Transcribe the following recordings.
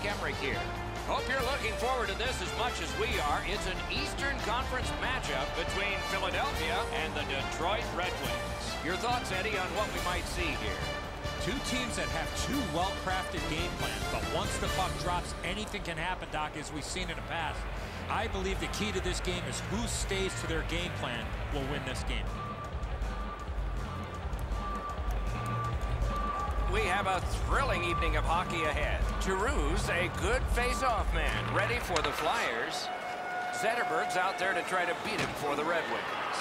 Mike Emrick here. Hope you're looking forward to this as much as we are. It's an Eastern Conference matchup between Philadelphia and the Detroit Red Wings. Your thoughts, Eddie, on what we might see here? Two teams that have two well-crafted game plans, but once the puck drops, anything can happen, Doc, as we've seen in the past. I believe the key to this game is who stays to their game plan will win this game. We have a thrilling evening of hockey ahead. Giroux's a good face-off man, ready for the Flyers. Zetterberg's out there to try to beat him for the Red Wings.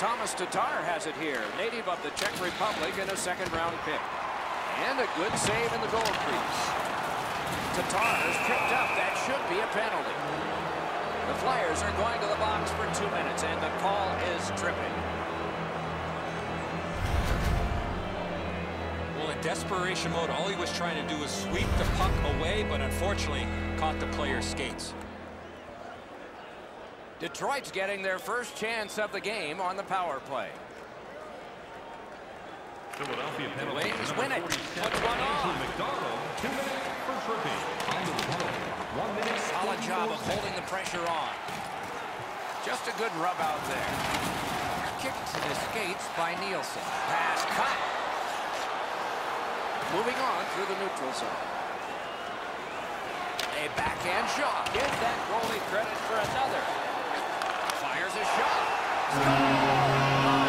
Tomas Tatar has it here, native of the Czech Republic and a second-round pick. And a good save in the goal crease. Tatar is tripped up. That should be a penalty. The Flyers are going to the box for two minutes, and the call is tripping. Well, desperation mode, all he was trying to do was sweep the puck away, but unfortunately caught the player's skates. Detroit's getting their first chance of the game on the power play. Philadelphia The penalty. Wings number win it. 47, Puts one Andrew on. MacDonald, two minutes for tripping. Under the penalty. One minute. Solid job of holding the pressure on. Just a good rub out there. Kick to the skates by Nielsen. Pass cut. Moving on through the neutral zone. A backhand shot. Give that goalie credit for another. Fires a shot. Score!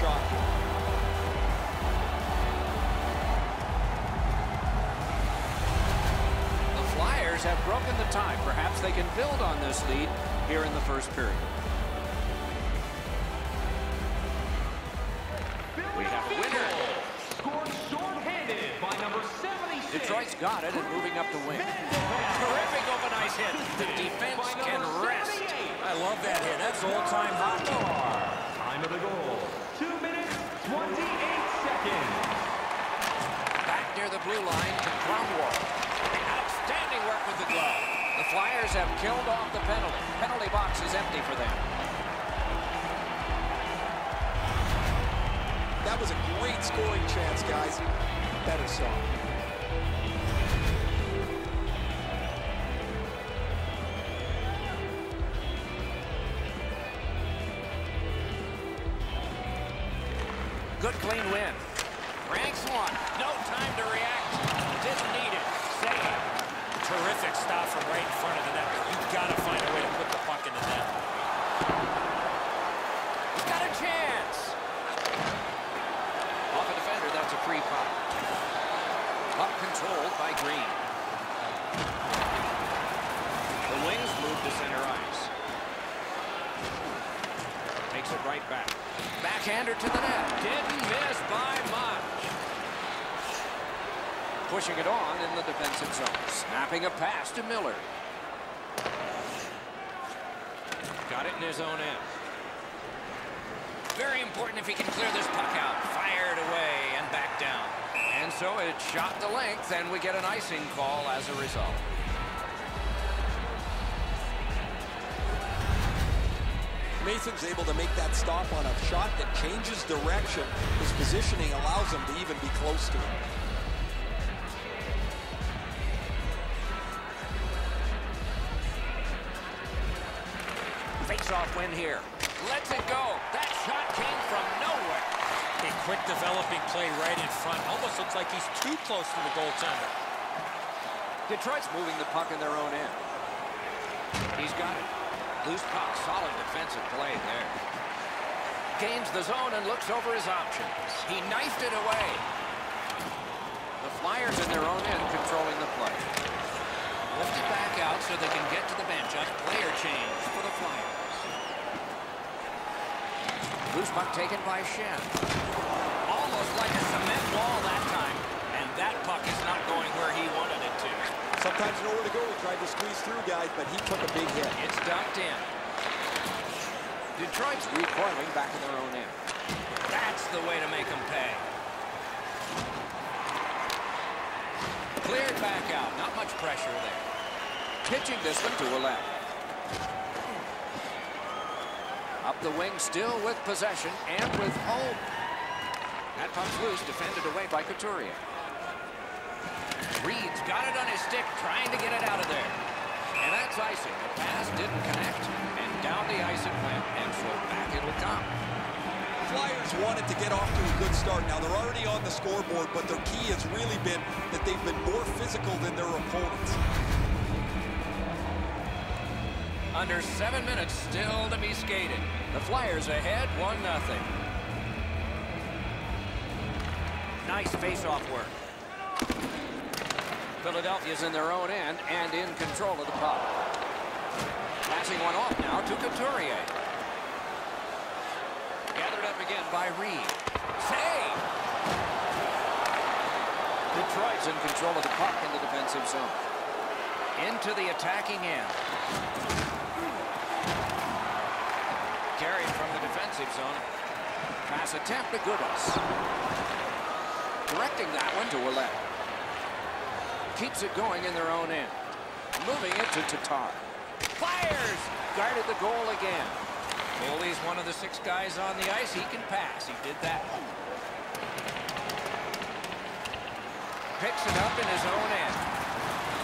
Shot. The Flyers have broken the tie. Perhaps they can build on this lead here in the first period. We have a winner. Scored shorthanded by number 76. Detroit's got it and moving up the wing. Terrific open ice hit. The defense can rest. I love that hit. That's old-time hockey. Time of the goal. Two minutes, 28 seconds. Back near the blue line to Kronwall. Outstanding work with the glove. The Flyers have killed off the penalty. Penalty box is empty for them. That was a great scoring chance, guys. Better stop. Good clean win. Ranks one. No time to react. Didn't need it. Save. Terrific stop from right in front of the net. You've got to find a way to put the puck in the net. He's got a chance. Off a defender, that's a free puck. Puck controlled by Green. The Wings move to center ice. Takes it right back. Backhander to the net. Didn't miss by much. Pushing it on in the defensive zone. Snapping a pass to Miller. Got it in his own end. Very important if he can clear this puck out. Fired away and back down. And so it's shot to length, and we get an icing call as a result. Mason's able to make that stop on a shot that changes direction. His positioning allows him to even be close to it. Face-off win here. Let's it go. That shot came from nowhere. A quick developing play right in front. Almost looks like he's too close to the goaltender. Detroit's moving the puck in their own end. He's got it. Loose puck. Solid defensive play there. Gains the zone and looks over his options. He knifed it away. The Flyers in their own end controlling the play. Lift it back out so they can get to the bench. A player change for the Flyers. Loose puck taken by Shen. Almost like a cement wall that time. And that puck is not going where he. Sometimes nowhere to go. He tried to squeeze through guys, but he took a big hit. It's dumped in. Detroit's recoiling back in their own end. That's the way to make them pay. Cleared back out. Not much pressure there. Pitching this one to a left. Up the wing still with possession and with hope. That pump's loose, defended away by Couturier. Read's got it on his stick, trying to get it out of there. And that's icing. The pass didn't connect, and down the ice it went, and so back it'll come. Flyers wanted to get off to a good start. Now, they're already on the scoreboard, but their key has really been that they've been more physical than their opponents. Under seven minutes still to be skated. The Flyers ahead, 1-0. Nice face-off work. Philadelphia's in their own end and in control of the puck. Passing one off now to Couturier. Gathered up again by Read. Save! Detroit's in control of the puck in the defensive zone. Into the attacking end. Carried from the defensive zone. Pass attempt to Gudas. Directing that one to left. Keeps it going in their own end. Moving it to Tatar. Fires! Guarded the goal again. Goalie's one of the six guys on the ice. He can pass. He did that. Picks it up in his own end.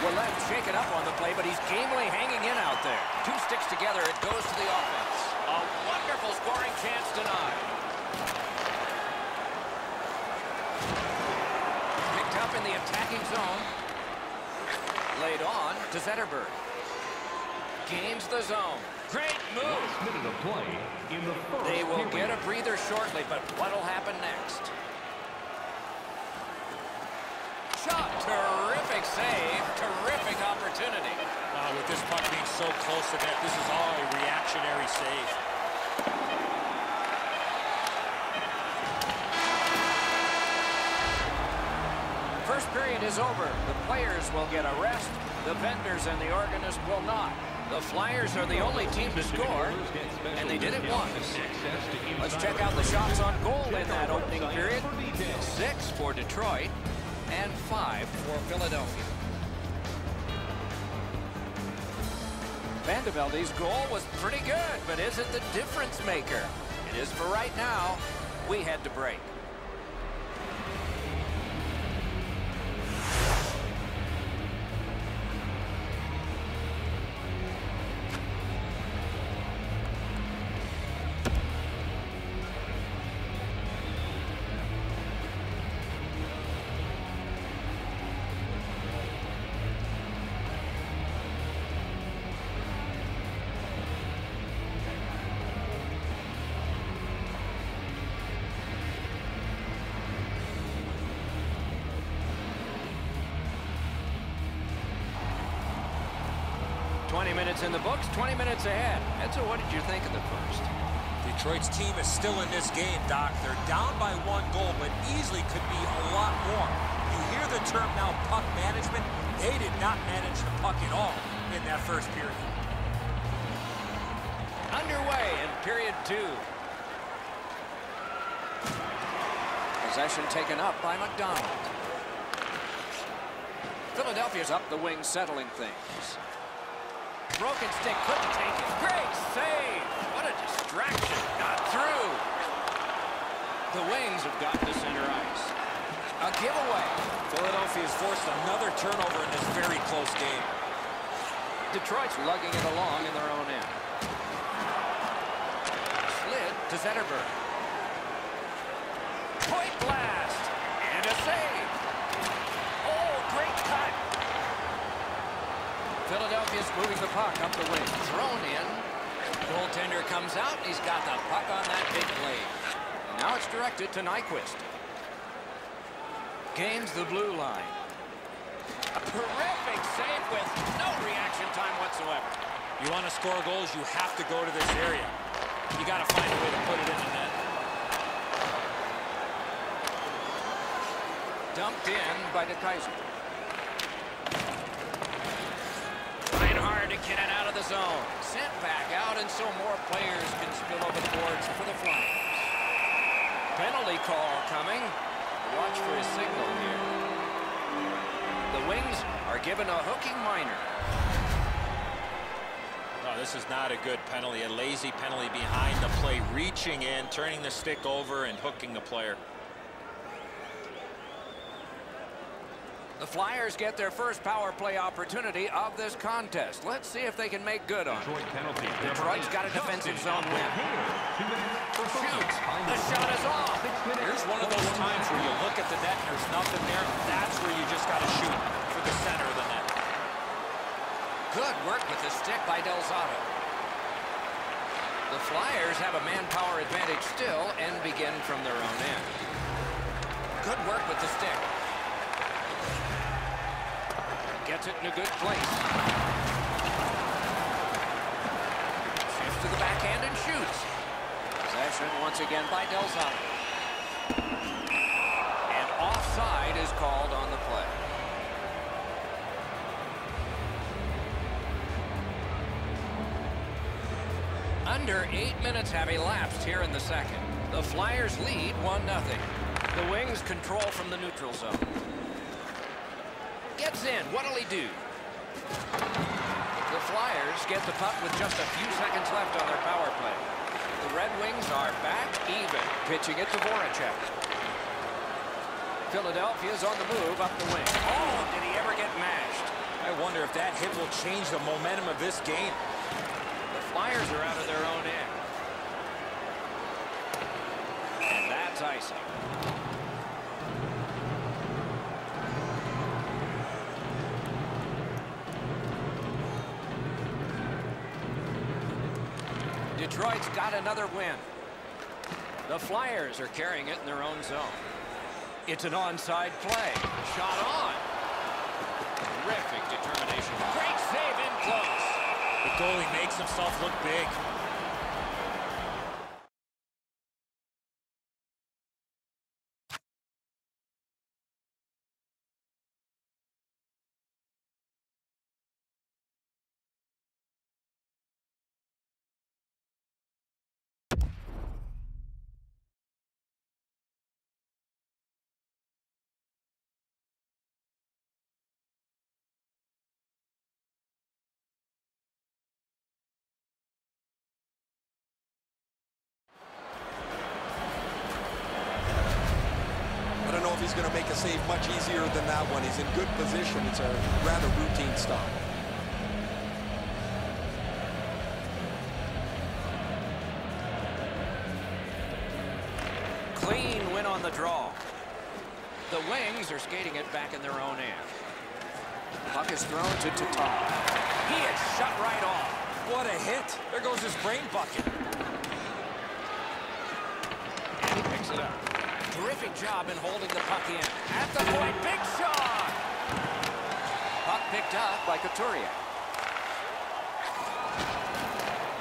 Ouellet shaken up on the play, but he's gamely hanging in out there. Two sticks together, it goes to the offense. A wonderful scoring chance denied. Picked up in the attacking zone. Laid on to Zetterberg. Gains the zone. Great move. Last minute of play in the first They will period. get a breather shortly, but what'll happen next? Shot. Terrific save. Terrific opportunity. Uh, with this puck being so close to that, this is all a reactionary save. Period is over. The players will get a rest. The vendors and the organist will not. The Flyers are the only team to score, and they did it once. Let's check out the shots on goal in that opening period. Six for Detroit and five for Philadelphia. VandeVelde's goal was pretty good, but is it the difference maker? It is for right now. We head to break. In the books, 20 minutes ahead. Edzo, what did you think of the first? Detroit's team is still in this game, Doc. They're down by one goal, but easily could be a lot more. You hear the term now, puck management. They did not manage the puck at all in that first period. Underway in period two. Possession taken up by MacDonald. Philadelphia's up the wing, settling things. Broken stick, couldn't take it. Great save! What a distraction. Got through. The wings have gotten to center ice. A giveaway. Philadelphia Philadelphia's forced another turnover in this very close game. Detroit's lugging it along in their own end. Slid to Zetterberg. Point blast! And a save! Oh, great cut! Philadelphia's moving the puck up the wing. Thrown in. Goaltender comes out. He's got the puck on that big blade. And now it's directed to Nyquist. Gains the blue line. A terrific save with no reaction time whatsoever. You want to score goals, you have to go to this area. You got to find a way to put it in the net. Dumped in by the Get it out of the zone. Sent back out, and so more players can spill over the boards for the Flyers. Penalty call coming. Watch for his signal here. The Wings are given a hooking minor. This is not a good penalty. A lazy penalty behind the play, reaching in, turning the stick over, and hooking the player. The Flyers get their first power play opportunity of this contest. Let's see if they can make good on it. Detroit penalty. Detroit's got a defensive zone win. Two minutes for Shoots. Time The shot is off. Here's one of those times where you look at the net and there's nothing there. That's where you just got to shoot for the center of the net. Good work with the stick by Del Zotto. The Flyers have a manpower advantage still and begin from their own end. Good work with the stick. Gets it in a good place. Shifts to the backhand and shoots. Possession once again by Del And offside is called on the play. Under eight minutes have elapsed here in the second. The Flyers lead 1-0. The Wings control from the neutral zone. Gets in. What'll he do? The Flyers get the puck with just a few seconds left on their power play. The Red Wings are back even. Pitching it to Voracek. Philadelphia's on the move up the wing. Oh, did he ever get mashed? I wonder if that hit will change the momentum of this game. The Flyers are out of their own end. And that's icing. Detroit's got another win. The Flyers are carrying it in their own zone. It's an onside play. Shot on. Terrific determination. Great save in close. The goalie makes himself look big. A save much easier than that one. He's in good position. It's a rather routine stop. Clean win on the draw. The Wings are skating it back in their own end. Puck is thrown to Tatar. He is shut right off. What a hit. There goes his brain bucket. And he picks it up. Terrific job in holding the puck in. At the point, big shot! Puck picked up by Couturier.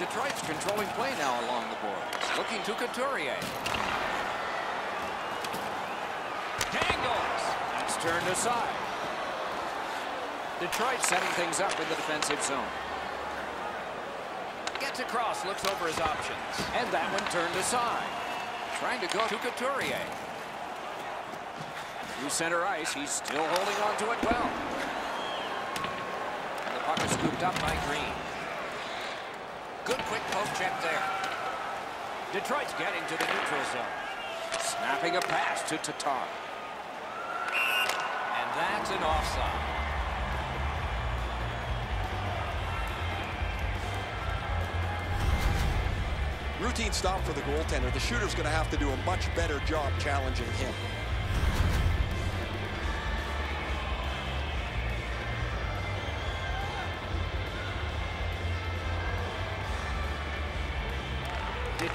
Detroit's controlling play now along the boards. Looking to Couturier. Dangles! That's turned aside. Detroit setting things up in the defensive zone. Gets across, looks over his options. And that one turned aside. Trying to go to Couturier. Through center ice, he's still holding on to it well. And the puck is scooped up by Green. Good quick poke check there. Detroit's getting to the neutral zone. Snapping a pass to Tatar. And that's an offside. Routine stop for the goaltender. The shooter's going to have to do a much better job challenging him.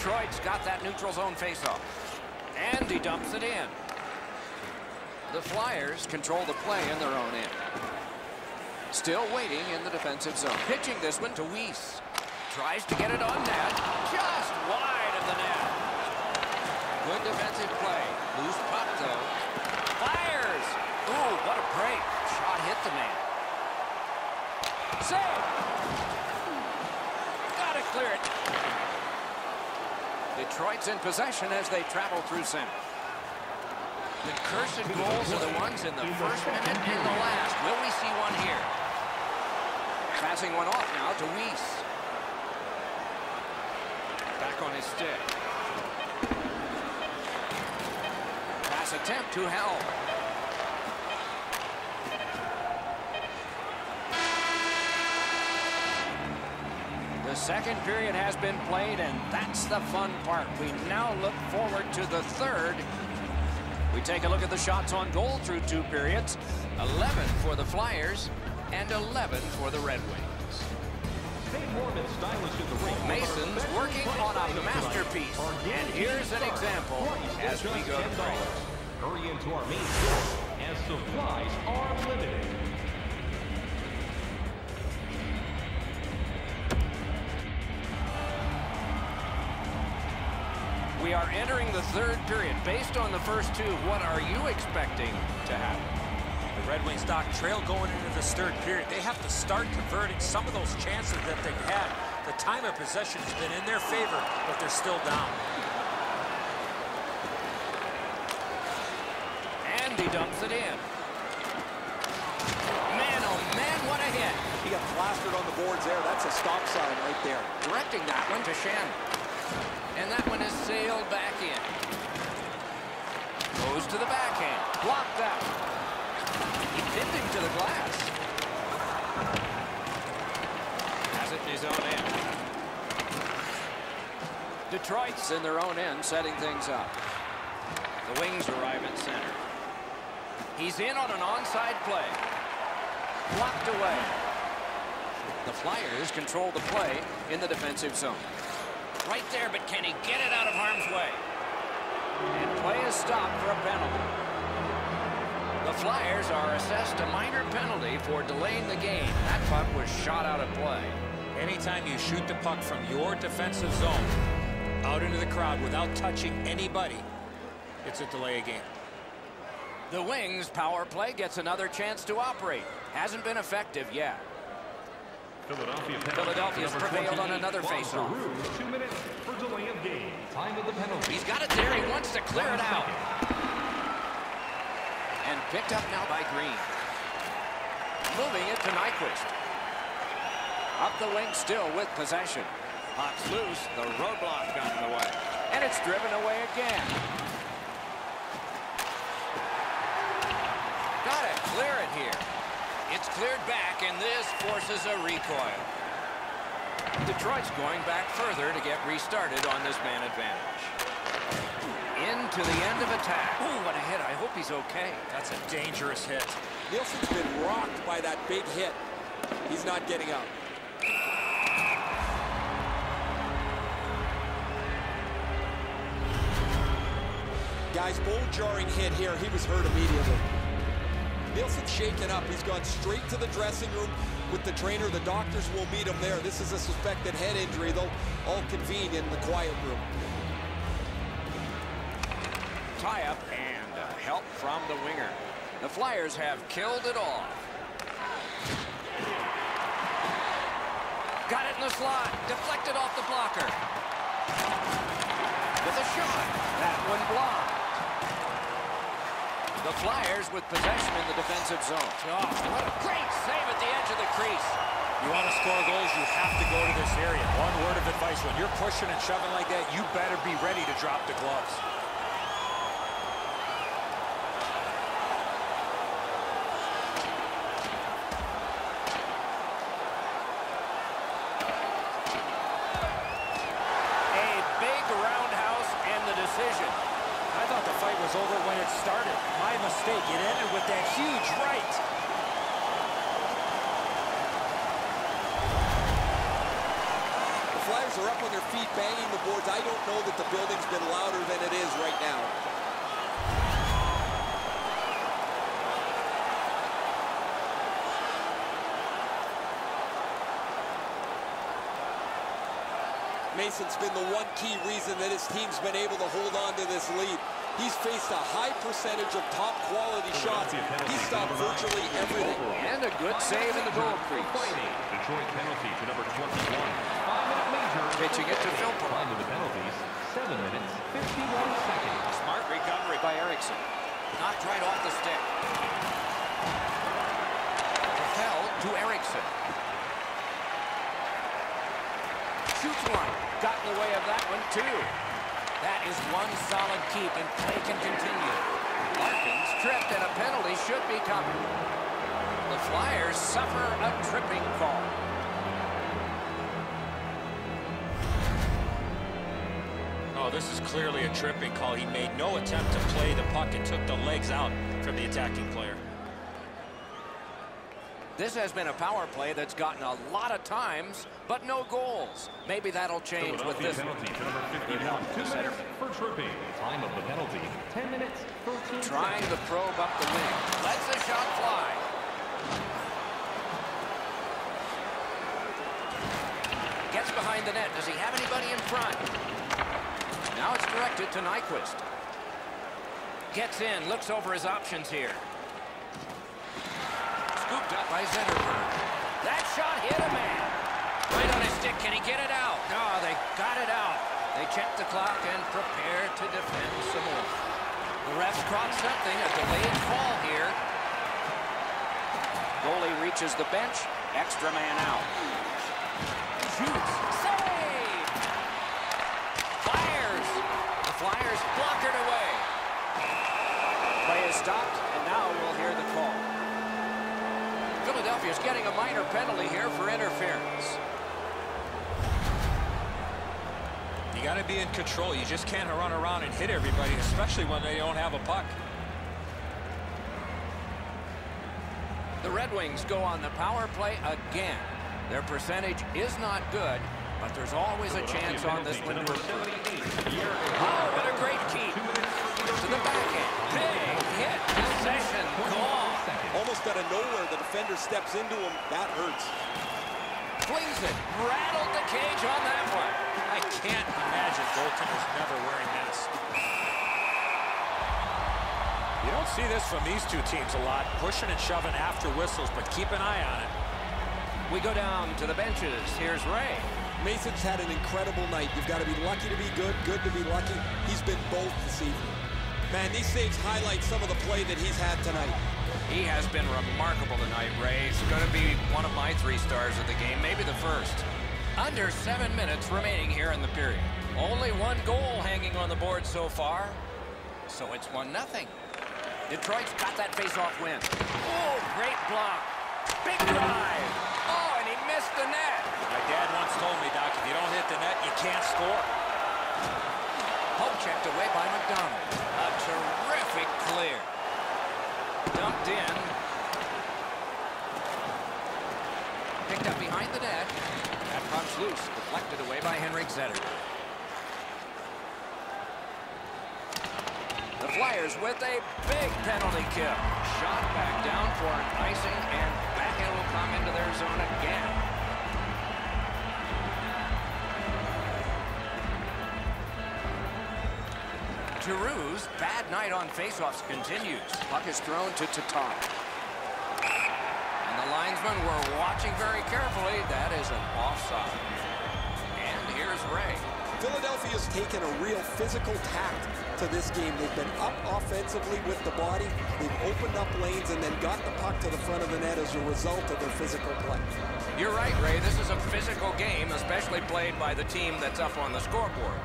Detroit's got that neutral zone faceoff. And he dumps it in. The Flyers control the play in their own end. Still waiting in the defensive zone. Pitching this one to Weiss. Tries to get it on net. Just wide of the net. Good defensive play. Loose puck, though. Fires! Ooh, what a break. Shot hit the man. Save! Gotta clear it. Detroit's in possession as they travel through center. The cursed goals are the ones in the first minute and the last. Will we see one here? Passing one off now to Weiss. Back on his stick. Pass attempt to Helm. Second period has been played, and that's the fun part. We now look forward to the third. We take a look at the shots on goal through two periods. 11 for the Flyers and 11 for the Red Wings. Mason's working on a masterpiece. And here's an example as we go. Hurry into our main as supplies are limited. We are entering the third period. Based on the first two, what are you expecting to happen? The Red Wings stock trail going into this third period. They have to start converting some of those chances that they've had. The time of possession has been in their favor, but they're still down. And he dumps it in. Man, oh man, what a hit. He got plastered on the boards there. That's a stop sign right there. Directing that one to Shen. And that one is sailed back in. Goes to the backhand. Blocked out. He pinned him to the glass. Has it in his own end. Detroit's in their own end, setting things up. The Wings arrive at center. He's in on an onside play. Blocked away. The Flyers control the play in the defensive zone. Right there, but can he get it out of harm's way? And play is stopped for a penalty. The Flyers are assessed a minor penalty for delaying the game. That puck was shot out of play. Anytime you shoot the puck from your defensive zone out into the crowd without touching anybody, it's a delay of game. The Wings power play gets another chance to operate. Hasn't been effective yet. Philadelphia Philadelphia's prevailed on another faceoff. Two minutes for delay of game. Time of the penalty. He's got it there. He wants to clear it out. And picked up now by Green. Moving it to Nyquist. Up the wing still with possession. Puck's loose. The roadblock got in the way. And it's driven away again. Got to clear it here. It's cleared back, and this forces a recoil. Detroit's going back further to get restarted on this man advantage. Into the end of attack. Oh, what a hit. I hope he's okay. That's a dangerous hit. Nielsen's been rocked by that big hit. He's not getting up. Guys, bone-jarring hit here. He was hurt immediately. Nielsen's shaken up. He's gone straight to the dressing room with the trainer. The doctors will meet him there. This is a suspected head injury. They'll all convene in the quiet room. Tie-up and uh, help from the winger. The Flyers have killed it all. Got it in the slot. Deflected off the blocker. With a shot. That one blocked. The Flyers with possession in the defensive zone. Oh, what a great save at the edge of the crease. You want to score goals, you have to go to this area. One word of advice, when you're pushing and shoving like that, you better be ready to drop the gloves. A big roundhouse and the decision. I thought the fight was over when it started. My mistake. It ended with that huge right. The Flyers are up on their feet, banging the boards. I don't know that the building's been louder than it is right now. Mason's been the one key reason that his team's been able to hold on to this lead. He's faced a high percentage of top-quality shots. He stopped virtually everything. And a good save in the goal crease. Detroit penalty to number 21. Pitching it to Philpott. Time of the penalties, 7 minutes, 51 seconds. Smart recovery by Ericsson. Knocked right off the stick. Fell to Ericsson. Shoots one. Got in the way of that one, too. That is one solid keep, and play can continue. Larkins tripped, and a penalty should be coming. The Flyers suffer a tripping call. Oh, this is clearly a tripping call. He made no attempt to play the puck and took the legs out from the attacking player. This has been a power play that's gotten a lot of times, but no goals. Maybe that'll change with this one. penalty to number 51. Two minutes for tripping. Time of the penalty, 10 minutes, 13 Trying to probe up the wing. Lets the shot fly. Gets behind the net. Does he have anybody in front? Now it's directed to Nyquist. Gets in, looks over his options here. Up by Zetterberg. That shot hit a man. Right on his stick. Can he get it out? No, they got it out. They check the clock and prepare to defend some more. The refs caught something, a delayed call here. Goalie reaches the bench. Extra man out. Shoots. Save! Flyers. The Flyers blockered away. Play is stopped, and now we'll hear the call. Philadelphia's getting a minor penalty here for interference. You got to be in control. You just can't run around and hit everybody, especially when they don't have a puck. The Red Wings go on the power play again. Their percentage is not good, but there's always a chance on this one to Number improve. Oh, what a great keep. To the backhand. Big hit. Possession gone. Almost out of nowhere, the defender steps into him. That hurts. Flings it. Rattled the cage on that one. I can't imagine goaltenders never wearing masks. You don't see this from these two teams a lot, pushing and shoving after whistles, but keep an eye on it. We go down to the benches. Here's Ray. Mason's had an incredible night. You've got to be lucky to be good, good to be lucky. He's been both this evening. Man, these saves highlight some of the play that he's had tonight. He has been remarkable tonight, Ray. He's going to be one of my three stars of the game, maybe the first. Under seven minutes remaining here in the period. Only one goal hanging on the board so far, so it's one nothing. Detroit's got that face-off win. Oh, great block. Big drive. Oh, and he missed the net. My dad once told me, Doc, if you don't hit the net, you can't score. Poke checked away by MacDonald. A terrific clear. Dumped in. Picked up behind the net. That puck's loose. Deflected away by Henrik Zetterberg. The Flyers with a big penalty kill. Shot back down for an icing, and Giroux's bad night on faceoffs continues. Puck is thrown to Tatar. And the linesmen were watching very carefully. That is an offside. And here's Ray. Philadelphia's taken a real physical tact to this game. They've been up offensively with the body. They've opened up lanes and then got the puck to the front of the net as a result of their physical play. You're right, Ray. This is a physical game, especially played by the team that's up on the scoreboard.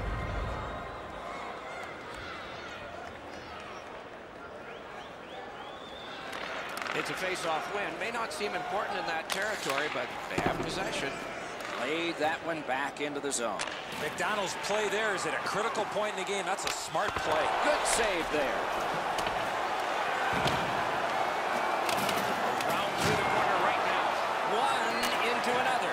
Face-off win. May not seem important in that territory, but they have possession. Played that one back into the zone. MacDonald's play there is at a critical point in the game. That's a smart play. Good save there. Round through the corner right now. One into another.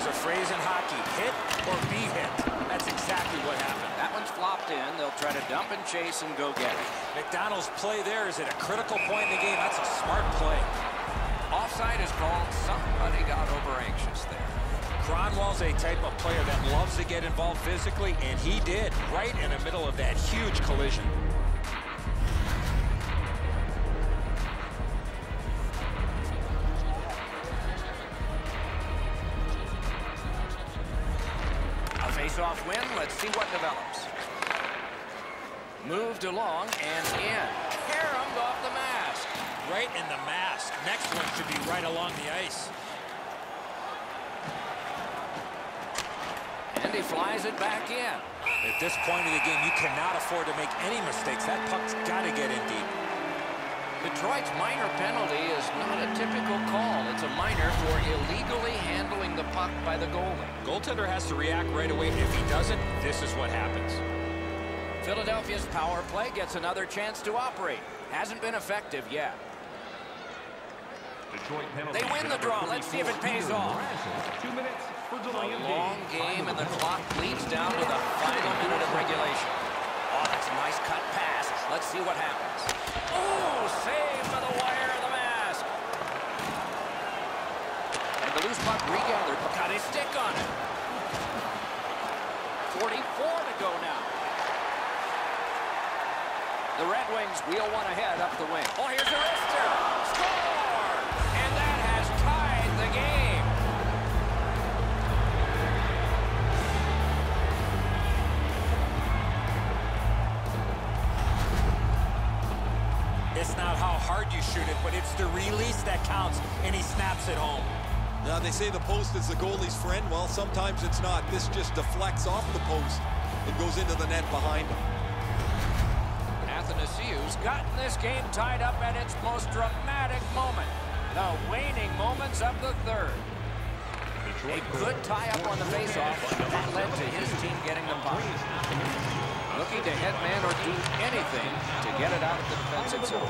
There's a phrase in hockey, hit or be hit. That's exactly what happened. That one's flopped in. They'll try to dump and chase and go get it. MacDonald's play there is at a critical point in the game. That's a smart play. Offside is called. Somebody got over anxious there. Kronwall's a type of player that loves to get involved physically, and he did right in the middle of that huge collision. Develops. Moved along and in. Caromed off the mask. Right in the mask. Next one should be right along the ice. And he flies it back in. At this point of the game, you cannot afford to make any mistakes. That puck's got to get in deep. Detroit's minor penalty is not a typical call. It's a minor for illegally handling the puck by the goalie. Goaltender has to react right away. If he doesn't, this is what happens. Philadelphia's power play gets another chance to operate. Hasn't been effective yet. Detroit penalty. They win the draw. Let's see if it pays off. Two minutes for A long game, and the clock bleeds down to the final minute of regulation. Oh, that's a nice cut pass. Let's see what happens. Oh, saved by the wire of the mask. And the loose puck regathered. Got his stick on it. 44 to go now. The Red Wings wheel one ahead up the wing. Oh, here's a wrister. Score! Shoot it, but it's the release that counts, and he snaps it home. Now, they say the post is the goalie's friend. Well, sometimes it's not. This just deflects off the post and goes into the net behind him. Athanasiou's gotten this game tied up at its most dramatic moment. The waning moments of the third. A good tie-up on the faceoff that led to his team getting the puck. Looking to head man or do anything to get it out of the defensive zone.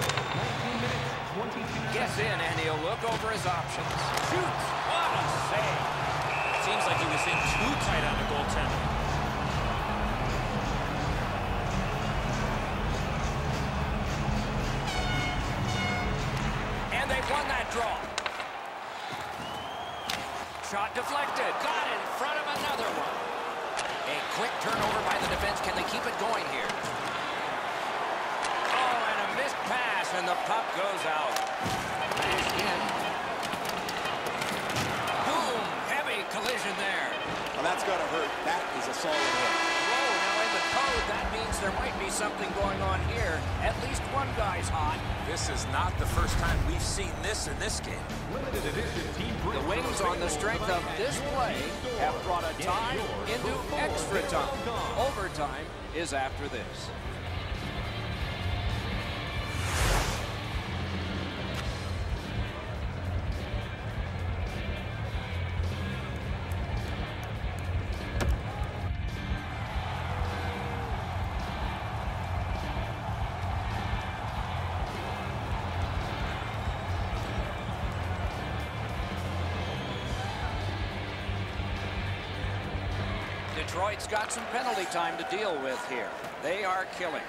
Gets in and he'll look over his options. Shoots. What a save. Seems like he was in too tight on the goaltender. That's got to hurt. That is a solid hit. Whoa, now in the code, that means there might be something going on here. At least one guy's hot. This is not the first time we've seen this in this game. Limited edition team The Wings, on the strength of this play, have brought a tie into extra time. Overtime is after this. Got some penalty time to deal with here. They are killing.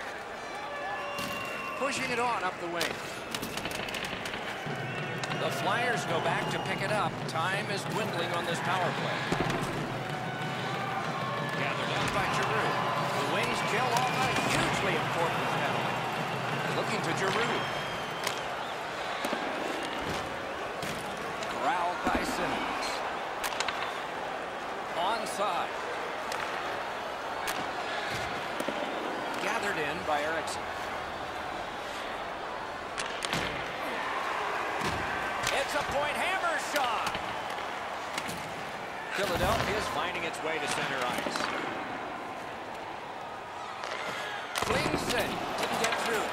Pushing it on up the wing. The Flyers go back to pick it up. Time is dwindling on this power play. Gathered up by Giroux. The Wings kill off a hugely important penalty. Looking to Giroux. Corralled by Simmonds. Onside. Gathered in by Ericsson. It's a point hammer shot. Philadelphia's finding its way to center ice. Flings. Didn't get through.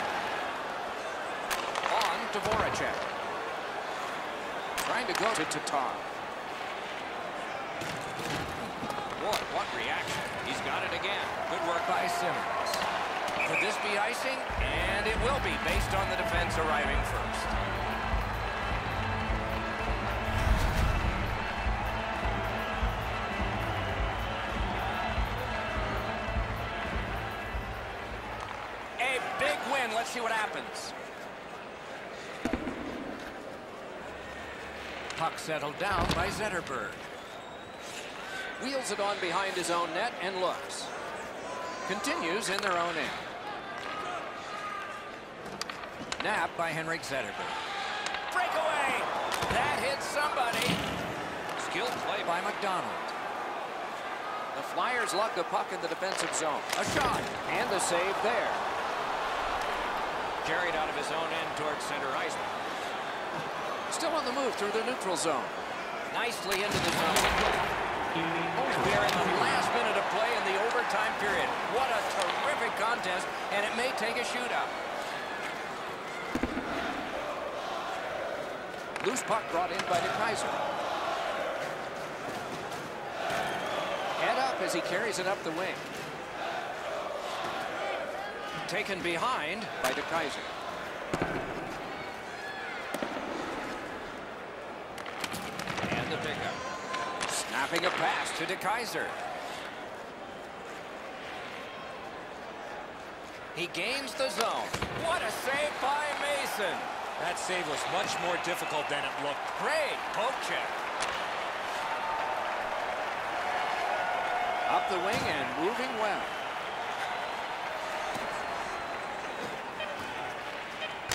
On to Voracek. Trying to go to Tatar. Boy, what reaction. He's got it again. Good work by Simmonds. Could this be icing? And it will be based on the defense arriving first. Win. Let's see what happens. Puck settled down by Zetterberg. Wheels it on behind his own net and looks. Continues in their own end. Nap by Henrik Zetterberg. Breakaway! That hits somebody. Skilled play by MacDonald. The Flyers lug the puck in the defensive zone. A shot and the save there. Carried out of his own end towards center ice. Still on the move through the neutral zone. Nicely into the zone. Here in the last minute of play in the overtime period. What a terrific contest, and it may take a shootout. Loose puck brought in by DeKeyser. Head up as he carries it up the wing. Taken behind by DeKeyser. And the pickup. Snapping a pass to DeKeyser. He gains the zone. What a save by Mason. That save was much more difficult than it looked. Great poke check. Up the wing and moving well.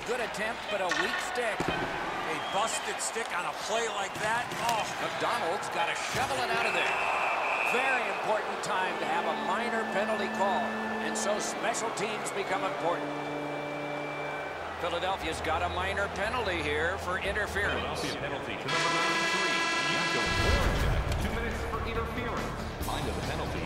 Good attempt, but a weak stick. A busted stick on a play like that. Oh, MacDonald's got to shovel it out of there. Very important time to have a minor penalty call, and so special teams become important. Philadelphia's got a minor penalty here for interference. Philadelphia penalty to number 93, Two minutes for interference. Time of the penalty.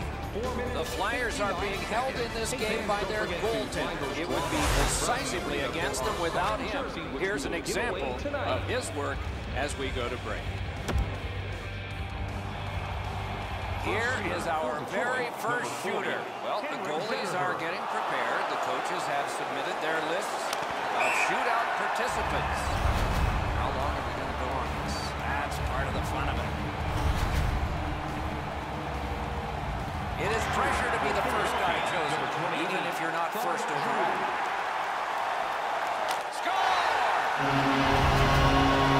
The Flyers are being held in this game by their goaltender. It would be decisively against them without him. Here's an example of his work as we go to break. Here is our very first shooter. Well, the goalies are getting prepared. The coaches have submitted their lists of shootout participants. How long are we going to go on this? That's part of the fun of it. It is pressure to be the first guy chosen, even if you're not first overall. すごい!